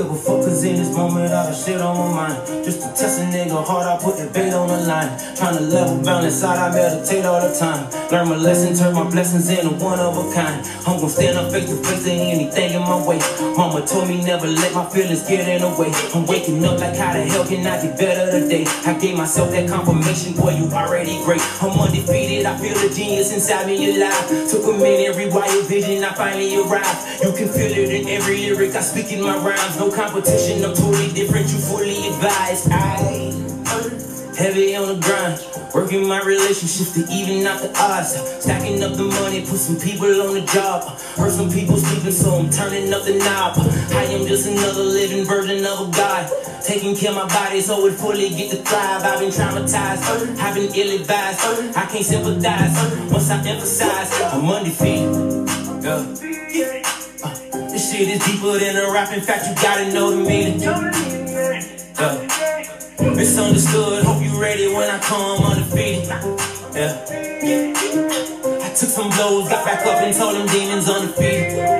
give a fuck, cause in this moment I got shit on my mind. Just to test a nigga hard, I put the bait on the line. Trying to level balance out, I meditate all the time. Learn my lesson, turn my blessings into one of a kind. I'm gonna stand up face to face to anything in my way. Mama told me never let my feelings get in the way. I'm waking up like how the hell can I get better today? I gave myself that confirmation, boy, you already great. I'm undefeated, I feel the genius inside me alive. Took a minute, rewire vision, I finally arrived. You can feel it in every lyric I speak in my rhymes. No competition, I'm totally different, you fully advised. I heavy on the grind, working my relationships to even out the odds. Stacking up the money, put some people on the job. Heard some people sleeping, so I'm turning up the knob. I am just another living version of a god. Taking care of my body so it fully get to thrive. I've been traumatized, I've been ill advised. I can't sympathize once I emphasize I'm undefeated. Yeah. Shit is deeper than a rap. In fact, you gotta know the meaning. Yeah. Misunderstood. Hope you ready when I come undefeated. Yeah. I took some blows, got back up and told them demons undefeated.